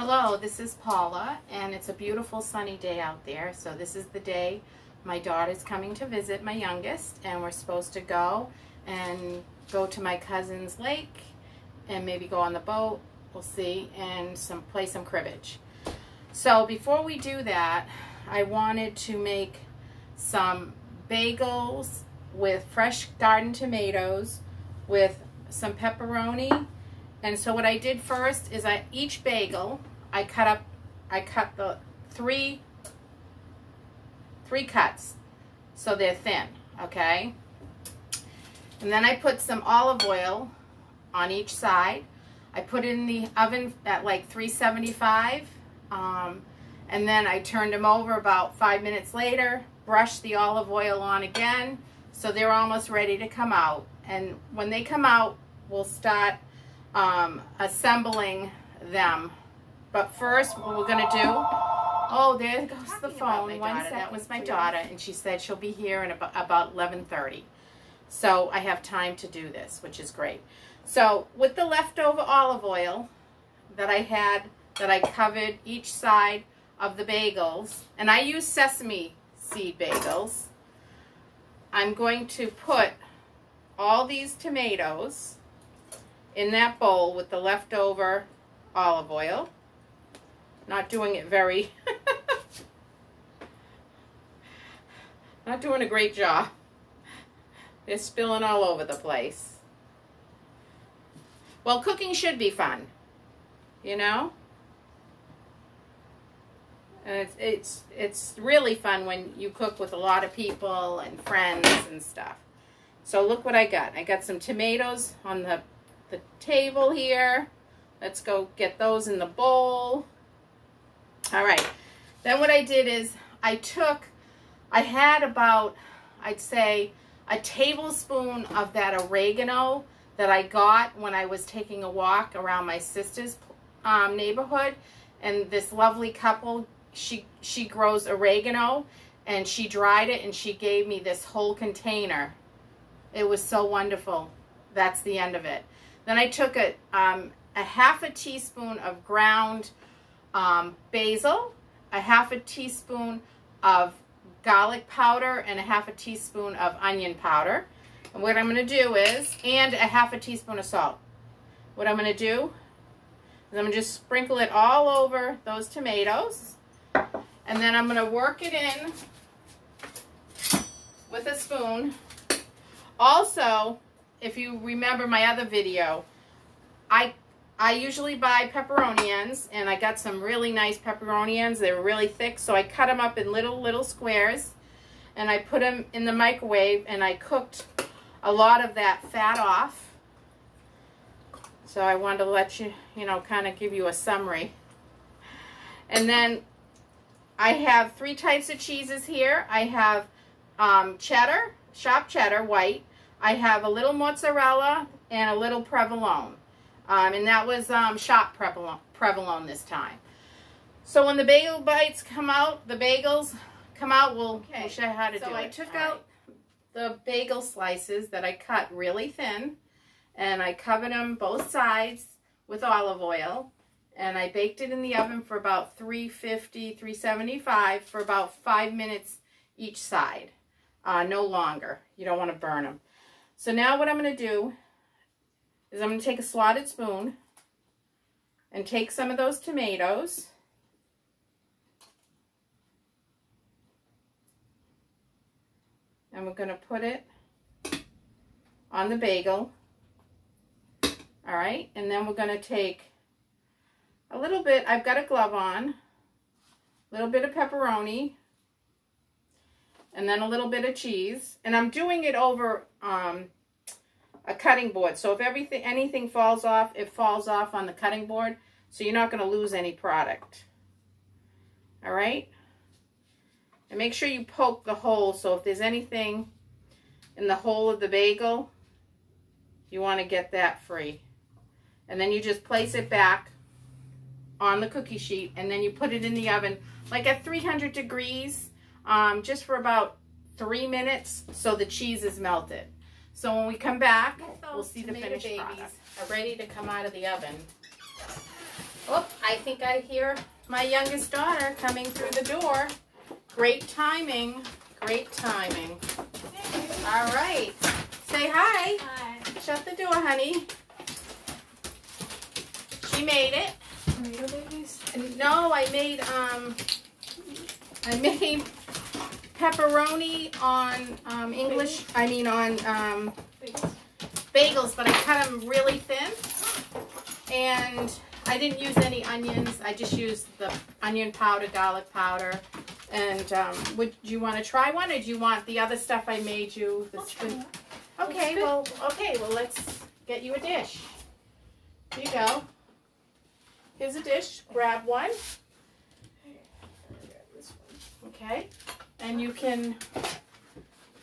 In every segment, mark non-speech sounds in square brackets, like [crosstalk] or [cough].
Hello, this is Paula, and it's a beautiful sunny day out there. So this is the day my daughter's coming to visit my youngest, and we're supposed to go and go to my cousin's lake and maybe go on the boat, we'll see, and some play some cribbage. So before we do that, I wanted to make some bagels with fresh garden tomatoes with some pepperoni. And so what I did first is I each bagel, I cut up, I cut the three, three cuts so they're thin, okay? And then I put some olive oil on each side. I put it in the oven at like 375. Um, and then I turned them over about five minutes later, brushed the olive oil on again. So they're almost ready to come out. And when they come out, we'll start um, assembling them. But first, what we're going to do, oh, there goes the phone. One second. That was my daughter, and she said she'll be here in about, about 11.30. So I have time to do this, which is great. So with the leftover olive oil that I had, that I covered each side of the bagels, and I use sesame seed bagels, I'm going to put all these tomatoes in that bowl with the leftover olive oil. Not doing it very, [laughs] not doing a great job. They're spilling all over the place. Well, cooking should be fun, you know? And it's, it's, it's really fun when you cook with a lot of people and friends and stuff. So look what I got. I got some tomatoes on the, the table here. Let's go get those in the bowl. All right. Then what I did is I took, I had about, I'd say, a tablespoon of that oregano that I got when I was taking a walk around my sister's um, neighborhood. And this lovely couple, she, she grows oregano and she dried it and she gave me this whole container. It was so wonderful. That's the end of it. Then I took a, um, a half a teaspoon of ground um, basil, a half a teaspoon of garlic powder and a half a teaspoon of onion powder. And what I'm going to do is, and a half a teaspoon of salt. What I'm going to do is I'm going to just sprinkle it all over those tomatoes. And then I'm going to work it in with a spoon. Also, if you remember my other video, I I usually buy pepperoni ends, and I got some really nice pepperoni ends. They were really thick, so I cut them up in little, little squares, and I put them in the microwave, and I cooked a lot of that fat off. So I wanted to let you, you know, kind of give you a summary. And then I have three types of cheeses here. I have um, cheddar, shop cheddar, white. I have a little mozzarella and a little provolone. Um, and that was um, shop provolone this time. So when the bagel bites come out, the bagels come out, we'll, okay. we'll show you how to so do I it. So I took All out right. the bagel slices that I cut really thin, and I covered them both sides with olive oil, and I baked it in the oven for about 350, 375 for about five minutes each side. Uh, no longer. You don't want to burn them. So now what I'm going to do is I'm going to take a slotted spoon and take some of those tomatoes and we're going to put it on the bagel. All right, and then we're going to take a little bit, I've got a glove on, a little bit of pepperoni, and then a little bit of cheese. And I'm doing it over um, a cutting board. So if everything, anything falls off, it falls off on the cutting board. So you're not going to lose any product. All right. And make sure you poke the hole. So if there's anything in the hole of the bagel, you want to get that free. And then you just place it back on the cookie sheet and then you put it in the oven like at 300 degrees um, just for about three minutes so the cheese is melted. So when we come back, we'll see the finished babies product. are ready to come out of the oven. Oh, I think I hear my youngest daughter coming through the door. Great timing. Great timing. All right. Say hi. Hi. Shut the door, honey. She made it. Tomato babies? No, I made um I made pepperoni on um English I mean on um Bagels. but I cut them really thin. And I didn't use any onions. I just used the onion powder, garlic powder. And um, would you want to try one, or do you want the other stuff I made you? the I'll try spin- Okay, well, okay, well, let's get you a dish. Here you go. Here's a dish. Grab one. Okay. And you can.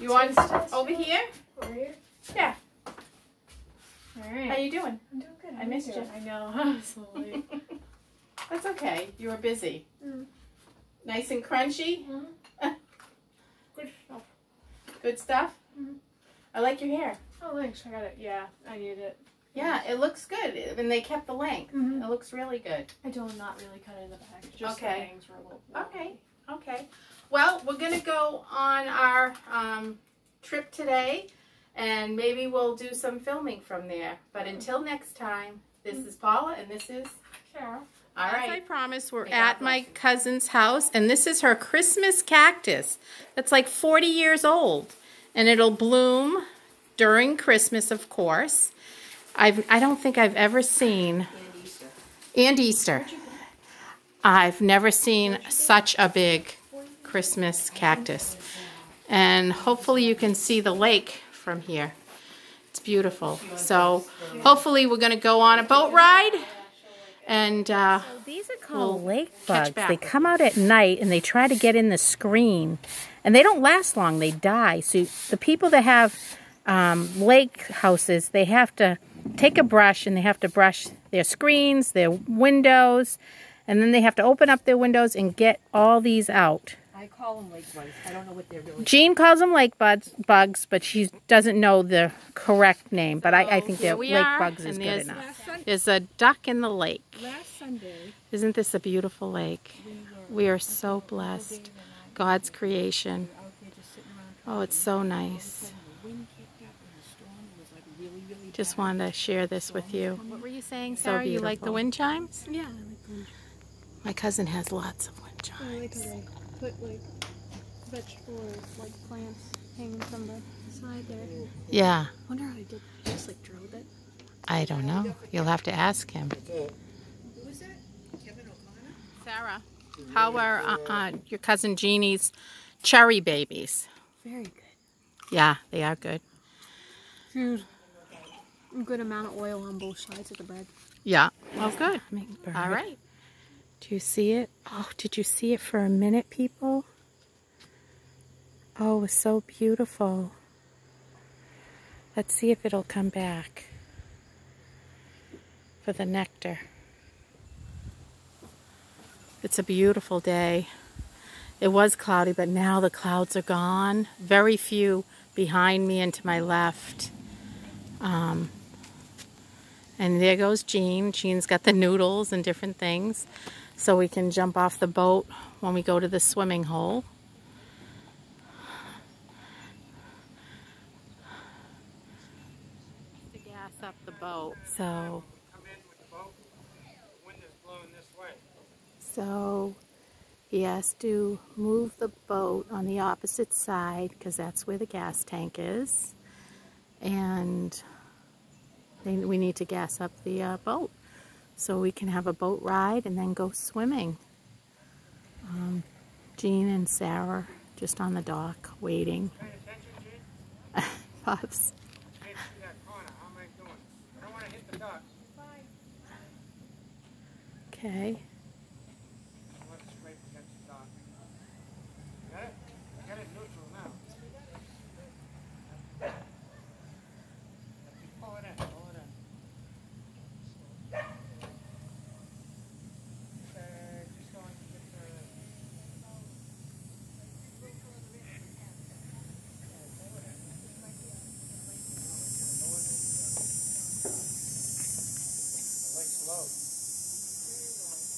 You want over here? Over here? Yeah. All right. How you doing? I'm doing good. I missed you. I know. I'm so late. That's okay. You were busy. Mm. Nice and crunchy. [laughs] Good stuff. Good stuff. Mhm. I like your hair. Oh, thanks. I got it. Yeah, I need it. Yeah, it looks good. And they kept the length. Mhm. It looks really good. I do not really cut it in the back. Just Okay. the bangs were a little. Okay. Okay. Well, we're going to go on our um, trip today, and maybe we'll do some filming from there. But until next time, this is Paula, and this is. Sarah. All right. As I promised, we're May at my you. cousin's house, and this is her Christmas cactus. That's like 40 years old, and it'll bloom during Christmas, of course. I've I don't think I've ever seen and Easter. I've never seen such a big Christmas cactus, and hopefully you can see the lake from here. It's beautiful. So hopefully we're going to go on a boat ride, and. Uh, These are called We'll lake bugs. They come out at night and they try to get in the screen, and they don't last long. They die. So the people that have um, lake houses, they have to take a brush and they have to brush their screens, their windows, and then they have to open up their windows and get all these out. I call them lake bugs. I don't know what they're really. Jean calls them lake bugs, bugs, but she doesn't know the correct name. But I, I think Here that lake are, bugs is good enough. Last, There's a duck in the lake. last Sunday, Isn't this a beautiful lake? We are so blessed. God's creation. we were out there just sitting around. Oh, it's so nice. The wind kicked up and the storm was like really, really Just wanted to share this with you. What were you saying, So Sarah? you like the wind chimes? Yeah, I like them. My cousin has lots of wind oh, I like chimes. How they put like vegetable or like plants hanging from the side there. Yeah, I wonder how they did that. Just like drilled it. I don't know. You'll have to ask him. Who was that? Kevin O'Connor? Sarah, how are uh, uh, your cousin Jeannie's cherry babies? Very good. Yeah, they are good. Dude. Good amount of oil on both sides of the bread. Yeah. Well, good. All right. Do you see it? Oh, did you see it for a minute, people? Oh, it was so beautiful. Let's see if it'll come back for the nectar. It's a beautiful day. It was cloudy, but now the clouds are gone. Very few behind me and to my left. Um, and there goes Jean. Jean's got the noodles and different things so we can jump off the boat when we go to the swimming hole. To gas up the boat. So, come in with the boat. The blowing this way. so he has to move the boat on the opposite side because that's where the gas tank is. And we need to gas up the uh, boat so we can have a boat ride and then go swimming. Um, Jean and Sarah just on the dock waiting. Jean. [laughs] Puffs. Can't see that corner. How am I doing? I don't want to hit the duck. Okay. I want it straight against the dock. Got it? Got it neutral now. Pull it in. Pull it in. Okay, just going to get the.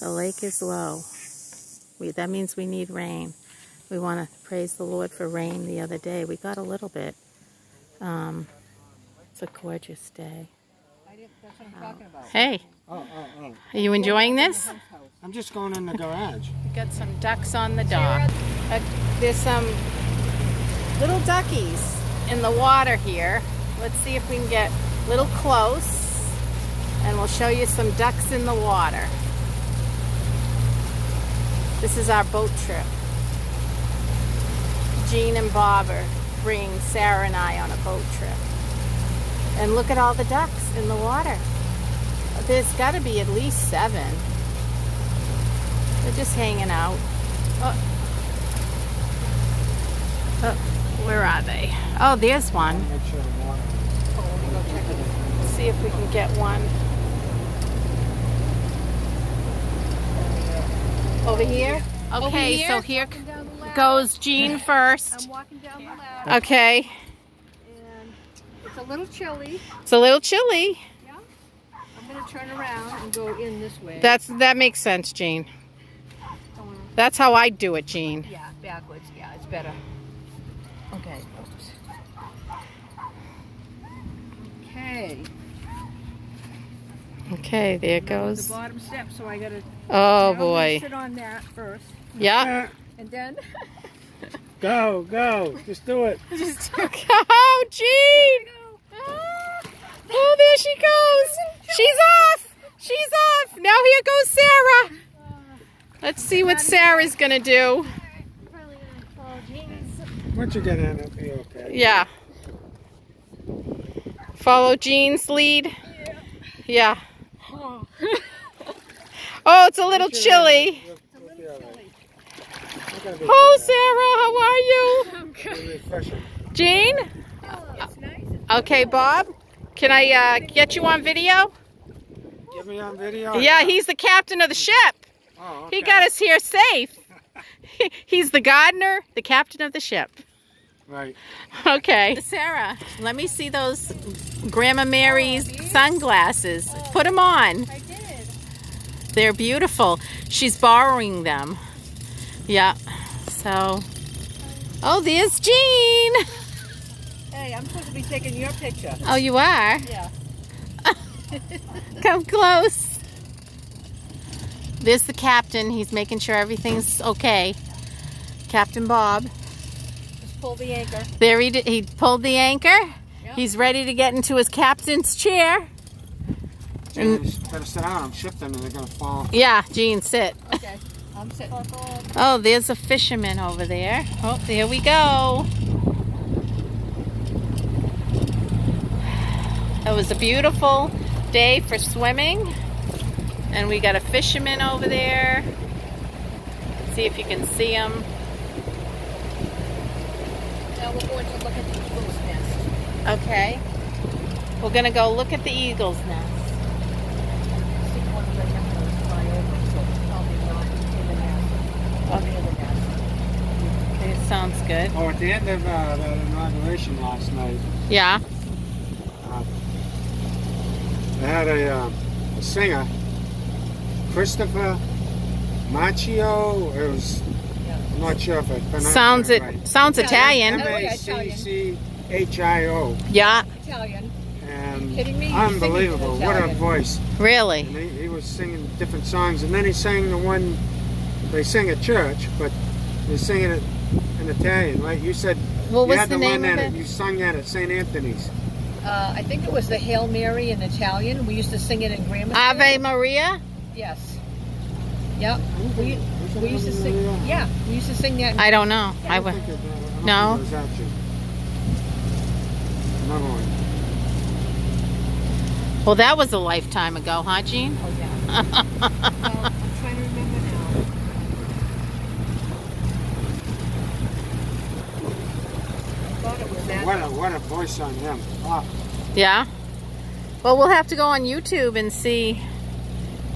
The lake's low. The lake is low. We, that means we need rain. We want to praise the Lord for rain the other day. We got a little bit. Um, it's a gorgeous day. I that's what I'm talking about. Hey, Oh, oh, oh. are you enjoying this? I'm just going in the garage. We [laughs] got some ducks on the dock. Uh, there's some little duckies in the water here. Let's see if we can get a little close and we'll show you some ducks in the water. This is our boat trip. Jean and Bob are bringing Sarah and I on a boat trip. And look at all the ducks in the water. There's got to be at least seven. They're just hanging out. Oh. Oh, where are they? Oh, there's one. See if we can get one. Over here? Okay, so here c- Down the ladder. goes Jean first. I'm walking down the ladder, Okay. and it's a little chilly. It's a little chilly. Yeah. I'm gonna turn around and go in this way. That's that makes sense, Jean. That's how I do it, Jean. yeah, backwards. Yeah, it's better. Okay. Okay, there it The goes. bottom step, so I gotta. Oh I'm boy. Sit on that first, Yeah. Uh, and then. [laughs] Go, go. Just do it. [laughs] [laughs] Oh, Jean! Oh, there she goes. She's off. She's off. Now here goes Sarah. Uh, Let's see what Sarah's gonna do. Probably gonna follow Jean's. Once you get in, it'll be okay. Yeah. Follow Jean's lead. Yeah. Oh, it's a little chilly. We'll be all right. We're gonna be Oh, Sarah, how are you? [laughs] good. It'll be. Jean? Okay, Bob. Can I uh, get you on video? Get me on video? Yeah, he's the captain of the ship. Oh, He got us here safe. [laughs] [laughs] He's the gardener, the captain of the ship. Right. Okay. Sarah, let me see those Grandma Mary's sunglasses. Put them on. They're beautiful. She's borrowing them. Yeah. So. Oh, there's Jean. Hey, I'm supposed to be taking your picture. Oh, you are? Yeah. [laughs] Come close. There's the captain. He's making sure everything's okay. Captain Bob. Just pull the anchor. There he did, he pulled the anchor. He's ready to get into his captain's chair. Jean, you better sit down. I'm shifting and they're going to fall. Yeah, Jean, sit. [laughs] Okay. I'm sitting. Oh, there's a fisherman over there. Oh, there we go. It was a beautiful day for swimming. And we got a fisherman over there. See if you can see him. Now we're going to look at the eagle's nest. Okay. We're going to go look at the eagle's nest. See one of the youngsters fly over, so it's probably not in the nest. Or near the nest. Okay, sounds good. Oh, at the end of uh, that inauguration last night, Yeah. uh, they had a, uh, a singer, Christopher Macchio. It was, I'm not sure if I pronounced Sounds it it right. sounds Italian. Yeah, M-A-C-C-H-I-O. Yeah, Italian. And Kidding me? Unbelievable. What a voice. really. And he, he was singing different songs. And then he sang the one they sing at church, but they sing it in Italian, right? You said What you was had the to name learn that. it? You sung that at St. Anthony's. Uh, I think it was the Hail Mary in Italian. We used to sing it in grammar school. Ave Maria? Yes. Yep. We, we used to sing. Yeah, we used to sing that. in- I don't know. I don't would. it, I don't No. think it was that tune. Another one. Well, that was a lifetime ago, huh, Jean? Oh yeah. [laughs] well, I'm trying to remember now. I thought it was that. What a, voice on him. Ah, Yeah. Well, we'll have to go on YouTube and see,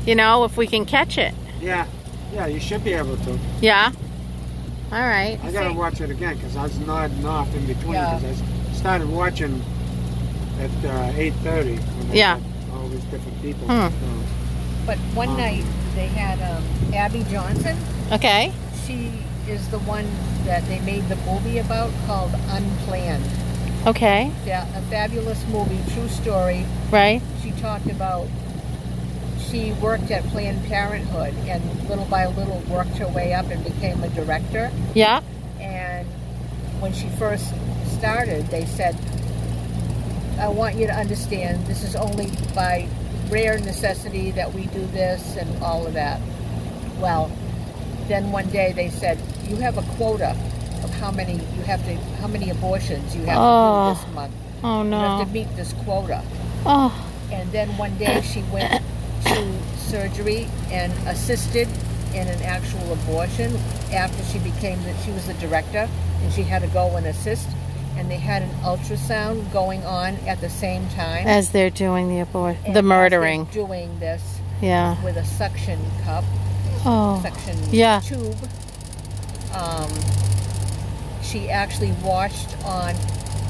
you know, if we can catch it. yeah. Yeah, you should be able to. Yeah. All right. I gotta watch it again because I was nodding off in between Yeah. because I started watching at uh, 8.30 when they Yeah. all these different people. Hmm. So, But one Um, night they had um, Abby Johnson. Okay. She is the one that they made the movie about called Unplanned. Okay. Yeah, a fabulous movie, true story. Right. She talked about she worked at Planned Parenthood and little by little worked her way up and became a director. Yeah. And when she first started, they said, I want you to understand this is only by rare necessity that we do this and all of that. Well, then one day they said, you have a quota how many you have to, how many abortions you have Oh. to do this month. Oh no! You have to meet this quota. Oh. And then one day she went to surgery and assisted in an actual abortion after she became that she was the director and she had to go and assist and they had an ultrasound going on at the same time. As they're doing the abortion the murdering. doing this Yeah. with a suction cup, Oh. suction Yeah. tube. Um, she actually watched on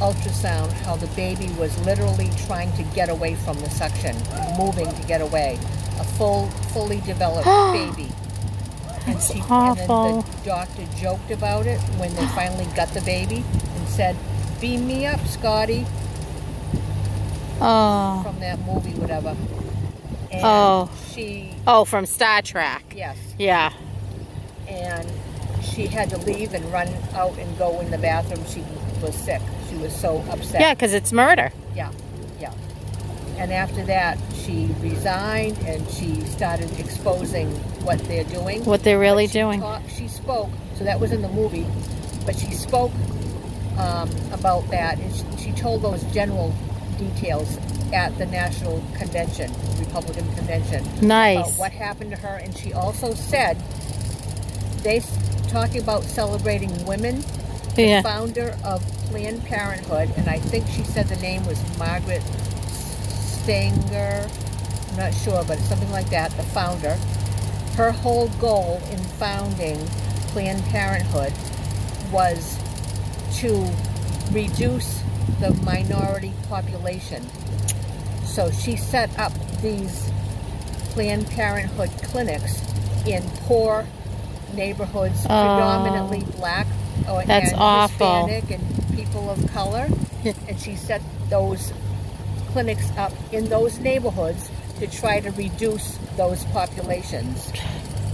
ultrasound how the baby was literally trying to get away from the suction, moving to get away. A full, fully developed [gasps] baby. And, she, awful. and then the doctor joked about it when they finally got the baby and said, "Beam me up, Scotty," Oh. from that movie, whatever. And Oh. she, Oh, from Star Trek. yes, Yeah. and she had to leave and run out and go in the bathroom. She was sick. She was so upset. Yeah, because it's murder. yeah, yeah. And after that, she resigned and she started exposing what they're doing. What they're really she doing. she spoke, so that was in the movie, but she spoke um, about that and she, she told those general details at the National Convention, Republican Convention about Nice. what happened to her, and she also said they talking about celebrating women. The Yeah. founder of Planned Parenthood, and I think she said the name was Margaret Stanger. I'm not sure, but something like that. The founder. Her whole goal in founding Planned Parenthood was to reduce the minority population. So she set up these Planned Parenthood clinics in poor neighborhoods, Oh. predominantly black oh, or That's and awful. Hispanic and people of color. [laughs] And she set those clinics up in those neighborhoods to try to reduce those populations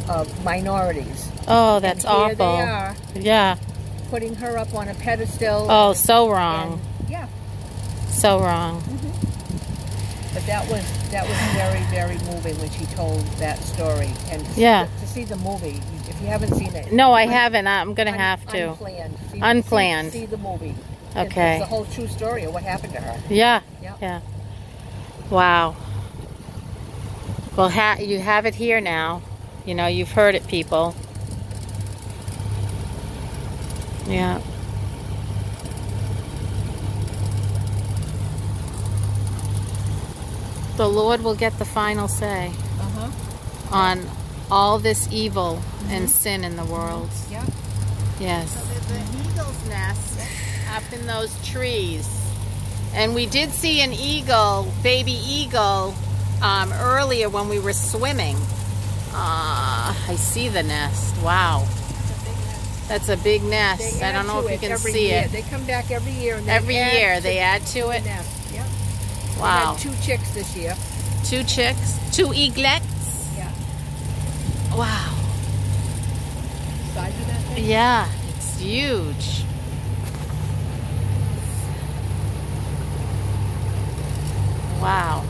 of minorities. Oh, that's and awful. They are Yeah. putting her up on a pedestal. Oh, so and- wrong. yeah, So wrong. Mm-hmm. but that was that was very very moving when she told that story. And Yeah. the, to see the movie, if you haven't seen it, No, I haven't. I'm gonna have to. Unplanned. See, Unplanned. See, see the movie. Okay. It's the whole true story of what happened to her. Yeah. Yeah. Yeah. Wow. Well, ha- you have it here now. You know, you've heard it, people. Yeah. The Lord will get the final say Uh huh. on all this evil and sin in the world. Yeah. Yes. So there's an eagle's nest up in those trees. And we did see an eagle, baby eagle, um, earlier when we were swimming. Ah, I see the nest. Wow. That's a big nest. They I don't know if you can see year. it. They come back every year. And Every year they add to the it. nest. Yep. We Wow. two chicks this year. Two chicks, two eaglets. Yeah. Wow. Size of that thing. Yeah, it's huge. Wow.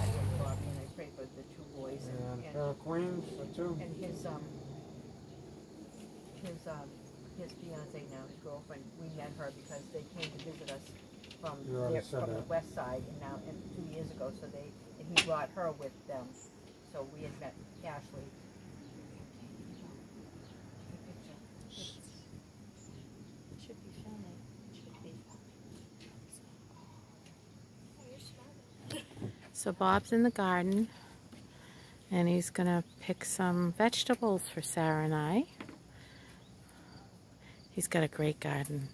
And I prayed for the two And and, Pair of Queens for two. and his um his um his fiance now his girlfriend we met her because they came to visit us from their, said from the west side and now and two years ago so they and he brought her with them so we had met Ashley So Bob's in the garden and he's gonna pick some vegetables for Sarah and I. He's got a great garden.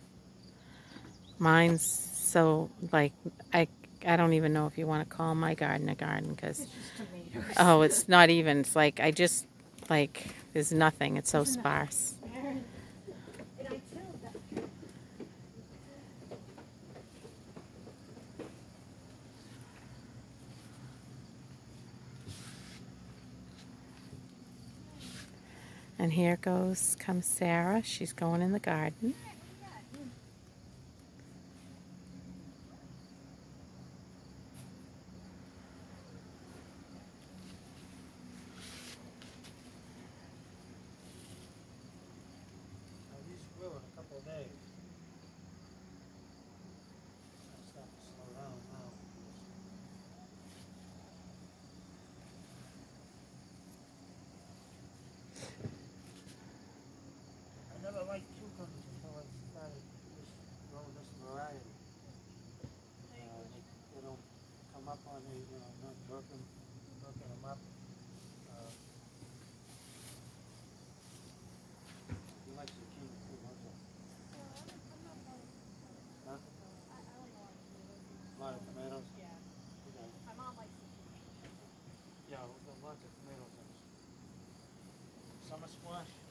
Mine's so like I I don't even know if you want to call my garden a garden because [laughs] oh, it's not even. It's like I just like there's nothing. It's so sparse. And here goes comes Sarah. She's going in the garden. These will in a couple of days. It's starting to slow down now. I never liked cucumbers until I started this, growing this variety. Uh, they, they don't come up on the, you know, not working, working them up. Uh, He likes zucchini too, don't you? Huh? Lot of tomatoes? Yeah. Okay. My mom likes Summer squash?